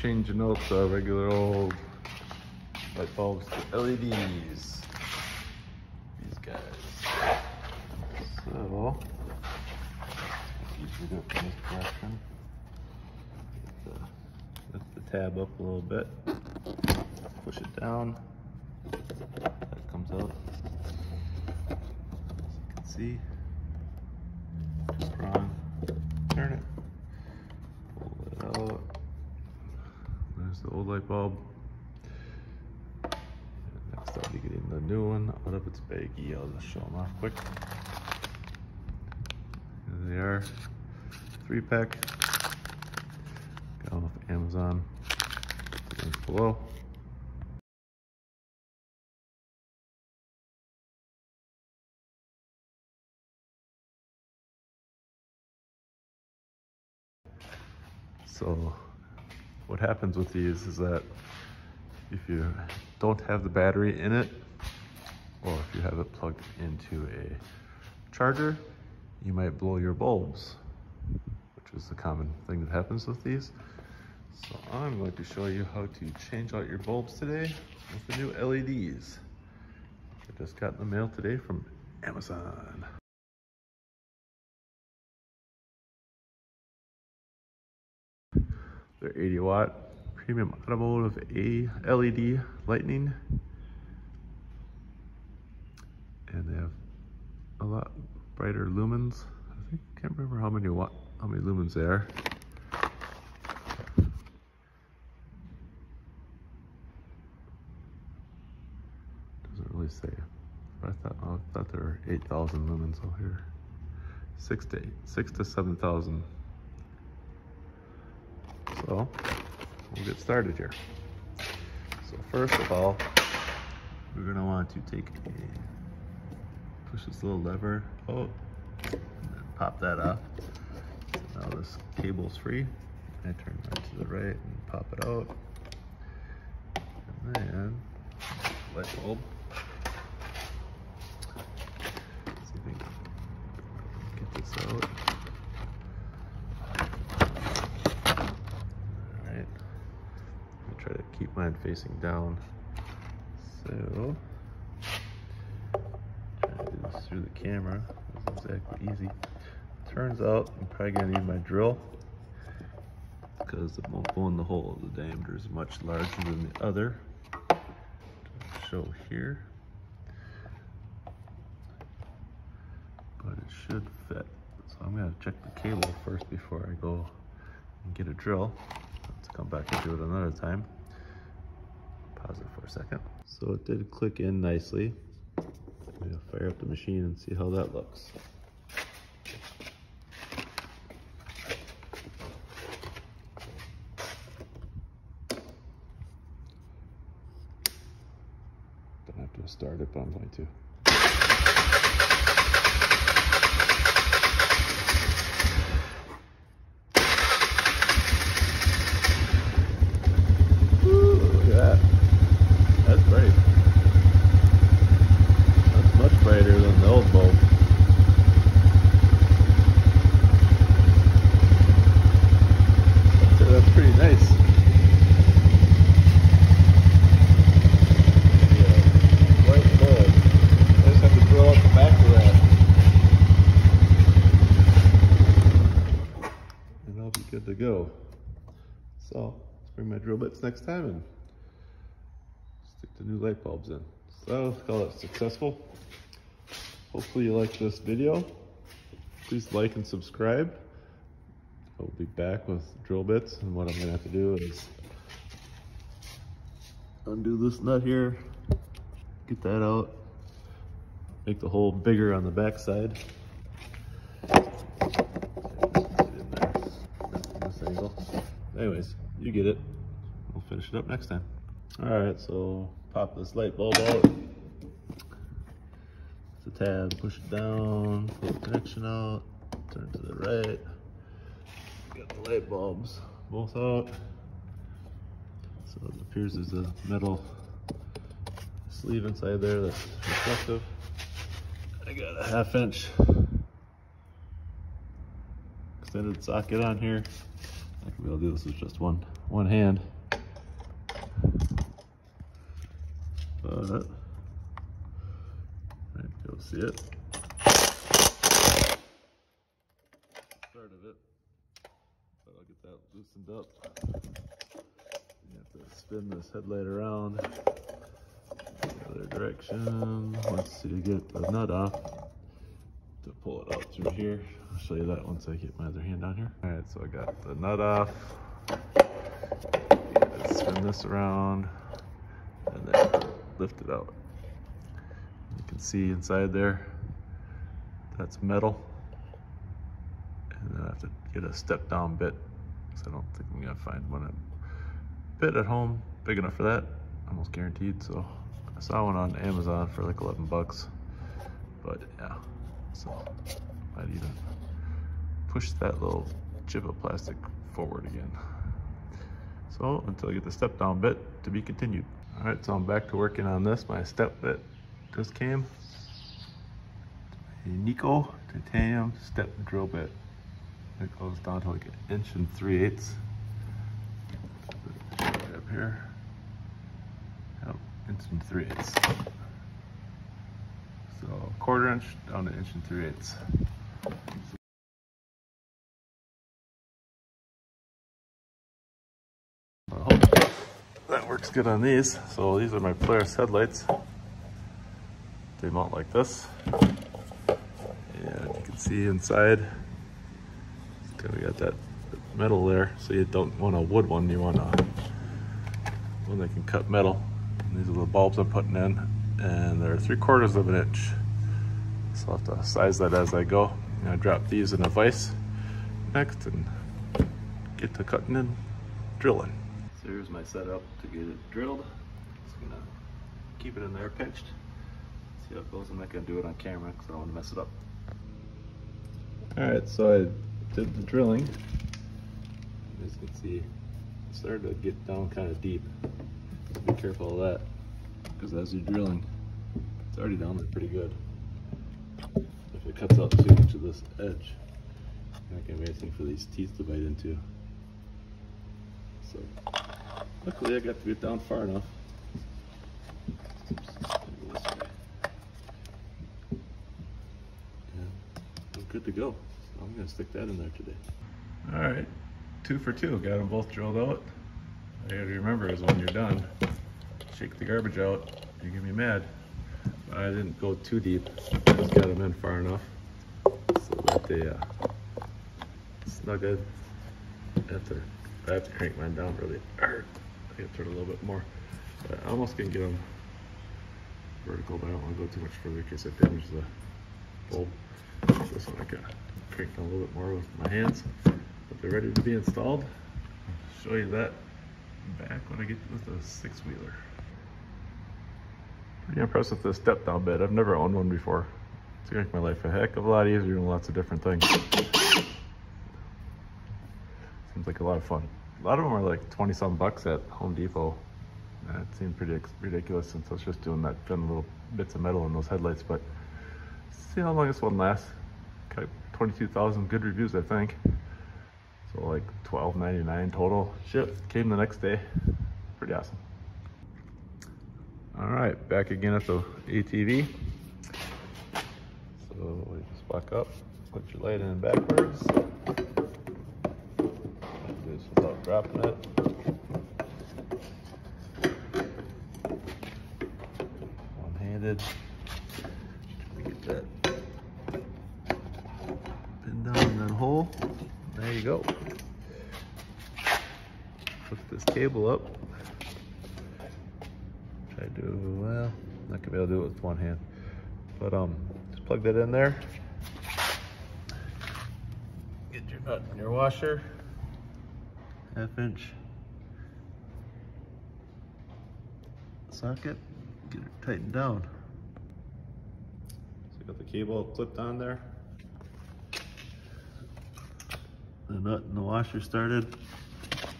changing out the regular old light bulbs to LEDs. These guys. So, usually it from this direction. Lift the tab up a little bit. Push it down. That comes out. As you can see. Just wrong. Turn it. Pull it out. There's the old light bulb. Next I'll be getting the new one out of its baggie. I'll just show them off quick. There they are. Three pack. Got them off Amazon. Link below. So what happens with these is that if you don't have the battery in it, or if you have it plugged into a charger, you might blow your bulbs, which is the common thing that happens with these. So I'm going to show you how to change out your bulbs today with the new LEDs. I just got in the mail today from Amazon. They're 80 watt premium automotive A LED lightning. And they have a lot brighter lumens. I think can't remember how many watt how many lumens they are. Doesn't really say. I thought I thought there were 8,000 lumens over here. Six to eight, six to 7,000 so we'll get started here. So first of all, we're gonna want to take a, push this little lever out, and pop that off. So now this cable's free. I turn right to the right and pop it out. And then, light bulb. Let's see if we can get this out. try to keep mine facing down. So, trying to do this through the camera. It's exactly easy. Turns out I'm probably gonna need my drill because it won't go in the hole. The diameter is much larger than the other. Show here. But it should fit. So I'm gonna check the cable first before I go and get a drill. Let's come back and do it another time pause it for a second. So it did click in nicely. I'm gonna fire up the machine and see how that looks. Don't have to start it, but I'm going to. brighter than the old bulb. So that's pretty nice. Yeah, white bulb. I just have to drill out the back of that. And I'll be good to go. So, let's bring my drill bits next time and stick the new light bulbs in. So, let's call it successful. Hopefully you like this video. Please like and subscribe. I'll be back with drill bits and what I'm gonna have to do is undo this nut here, get that out, make the hole bigger on the back side. Anyways, you get it. We'll finish it up next time. All right, so pop this light bulb out the tab, push it down, pull the connection out, turn to the right. Got the light bulbs both out. So it appears there's a metal sleeve inside there that's reflective. I got a half inch extended socket on here. Not gonna be do this with just one one hand. But right, you'll see it. Start of it. But I'll get that loosened up. You have to spin this headlight around the other direction. Once you get the nut off, to pull it out through here. I'll show you that once I get my other hand on here. All right, so I got the nut off. Spin this around and then lift it out. You can see inside there, that's metal. And then I have to get a step down bit because I don't think I'm gonna find one bit at home big enough for that, almost guaranteed. So I saw one on Amazon for like 11 bucks, but yeah, so might even push that little chip of plastic forward again. So until I get the step down bit to be continued. All right, so I'm back to working on this. My step bit just came. A NEIKO titanium step drill bit. It goes down to like an inch and three eighths. Up here. Yep, inch and three eighths. Quarter inch down to inch and three eighths. I hope that works good on these. So these are my Polaris headlights. They mount like this. And you can see inside, it's kind of got that metal there. So you don't want a wood one, you want a one that can cut metal. And these are the bulbs I'm putting in. And they're three quarters of an inch. So I'll have to size that as I go. And I drop these in a vise next and get to cutting and drilling. So here's my setup to get it drilled. Just gonna keep it in there pinched. See how it goes. I'm not gonna do it on camera because I don't want to mess it up. All right, so I did the drilling. As you can see, it started to get down kind of deep. Be careful of that because as you're drilling, it's already down there pretty good. It cuts out too much of this edge, not gonna be anything for these teeth to bite into. So luckily I got to get down far enough. Yeah, I'm good to go. So I'm gonna stick that in there today. All right, two for two. Got them both drilled out. I gotta remember is when you're done, shake the garbage out. You're gonna be mad. I didn't go too deep. Just got them in far enough so that they uh, snug in. I have to, I have to crank mine down really hard. I gotta turn a little bit more. But I almost can get them vertical, but I don't want to go too much further in case I damage the bulb. So this one I gotta crank down a little bit more with my hands. But they're ready to be installed. I'll show you that back when I get with the six wheeler. Pretty impressed with this step down bed. I've never owned one before. It's gonna make my life a heck of a lot easier doing lots of different things. Seems like a lot of fun. A lot of them are like 20 some bucks at Home Depot. It seemed pretty ridiculous since I was just doing that thin little bits of metal in those headlights, but see how long this one lasts. Got 22,000 good reviews, I think. So like 12.99 total. Ship came the next day. Pretty awesome. All right, back again at the ATV. So we just back up, put your light in backwards. Do this without dropping it. One-handed. Get that pin down in that hole. There you go. Hook this cable up. To do, well, not gonna be able to do it with one hand. But um, just plug that in there. Get your nut in your washer. Half inch socket. Get it tightened down. So I got the cable clipped on there. The nut and the washer started.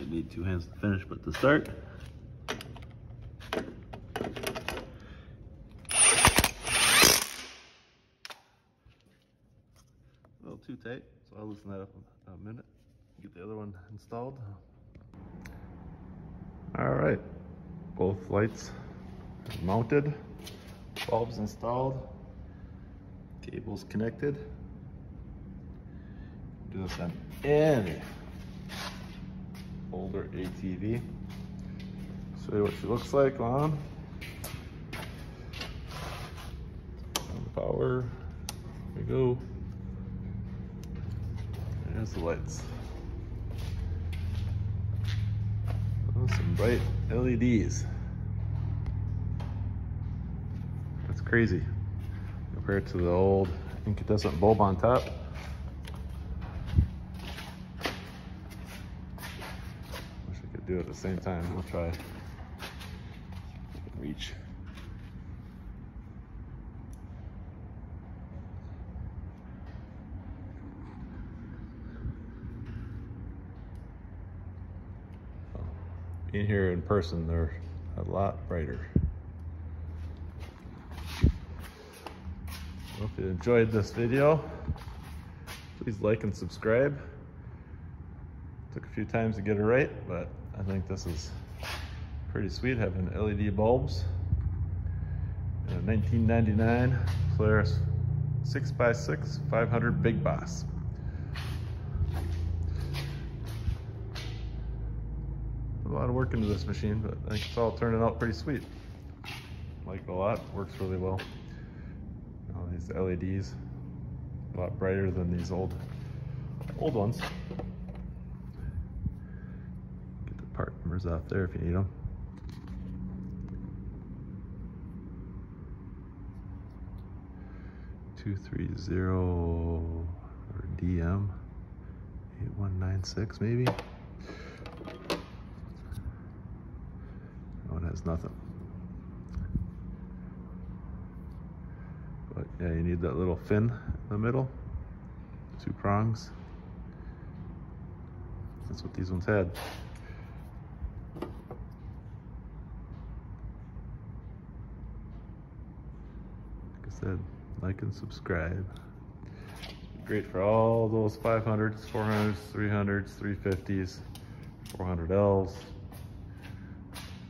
I need two hands to finish, but to start, tight, so I'll loosen that up in a minute. Get the other one installed. All right, both lights mounted, bulbs installed, cables connected. Do this on any older ATV. Show you what she looks like on. power. There we go. There's the lights. Oh, some bright LEDs. That's crazy compared to the old incandescent bulb on top. Wish I could do it at the same time. We'll try. Reach. In here in person, they're a lot brighter. If you enjoyed this video, please like and subscribe. Took a few times to get it right, but I think this is pretty sweet having LED bulbs. And a 1999 Polaris 6x6 500 Big Boss. A lot of work into this machine, but I think it's all turning out pretty sweet. Like it a lot, works really well. All these LEDs, a lot brighter than these old, old ones. Get the part numbers off there if you need them. Two three zero or DM eight one nine six maybe. Has nothing. But yeah, you need that little fin in the middle, two prongs. That's what these ones had. Like I said, like and subscribe. Great for all those 500s, 400s, 300s, 350s, 400Ls,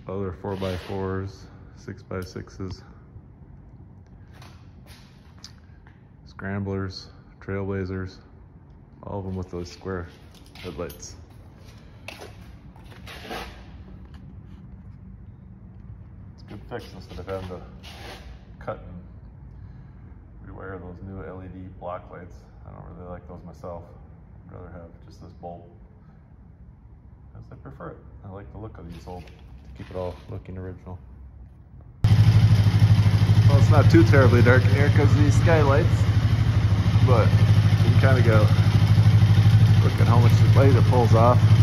other 4x4s, 6x6s, scramblers, trailblazers, all of them with those square headlights. It's good fix instead of having to cut and rewire those new LED block lights. I don't really like those myself. I'd rather have just this bulb because I prefer it. I like the look of these old keep it all looking original. Well, it's not too terribly dark in here because of these skylights, but you can kind of go look at how much the light it pulls off.